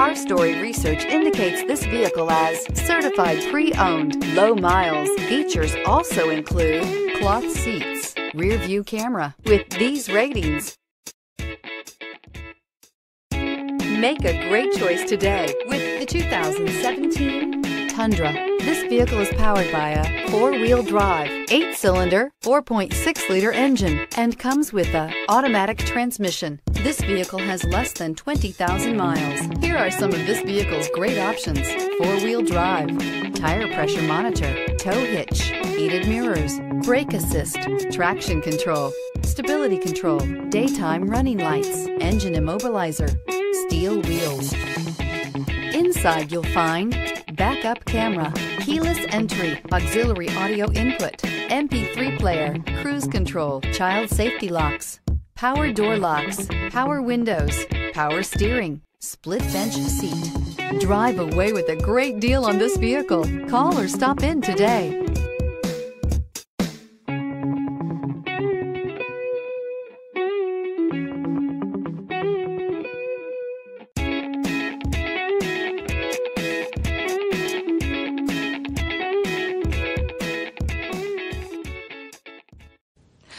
Car Story research indicates this vehicle as certified pre-owned, low miles. Features also include cloth seats, rear view camera. With these ratings, Make a great choice today with the 2017 Tundra. This vehicle is powered by a four-wheel drive, eight-cylinder, 4.6-liter engine, and comes with a automatic transmission. This vehicle has less than 20,000 miles. Here are some of this vehicle's great options. Four-wheel drive, tire pressure monitor, tow hitch, heated mirrors, brake assist, traction control, stability control, daytime running lights, engine immobilizer, steel wheels. Inside you'll find backup camera, keyless entry, auxiliary audio input, MP3 player, cruise control, child safety locks, power door locks, power windows, power steering, split bench seat. Drive away with a great deal on this vehicle. Call or stop in today.